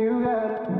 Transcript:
You got it.